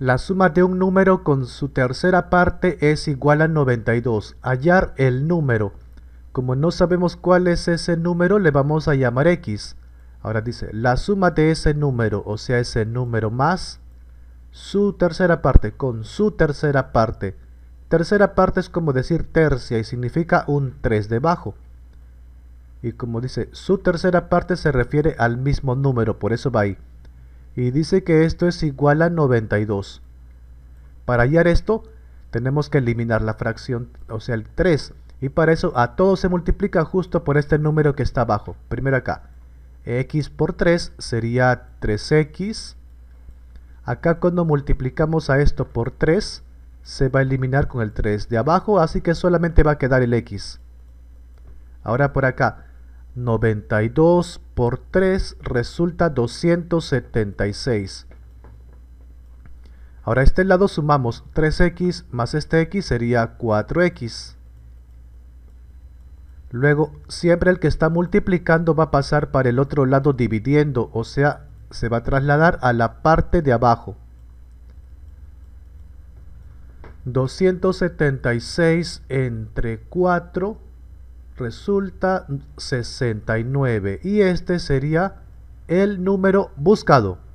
La suma de un número con su tercera parte es igual a 92. Hallar el número. Como no sabemos cuál es ese número, le vamos a llamar x. Ahora dice, la suma de ese número, o sea, ese número más su tercera parte, con su tercera parte. Tercera parte es como decir tercia y significa un 3 debajo. Y como dice, su tercera parte se refiere al mismo número, por eso va ahí y dice que esto es igual a 92. Para hallar esto, tenemos que eliminar la fracción, o sea, el 3. Y para eso a todo se multiplica justo por este número que está abajo. Primero acá. x por 3 sería 3x. Acá cuando multiplicamos a esto por 3, se va a eliminar con el 3 de abajo, así que solamente va a quedar el x. Ahora por acá, 92 por 3 resulta 276. Ahora a este lado sumamos 3x más este x sería 4x. Luego, siempre el que está multiplicando va a pasar para el otro lado dividiendo, o sea, se va a trasladar a la parte de abajo. 276 entre 4 resulta 69 y este sería el número buscado.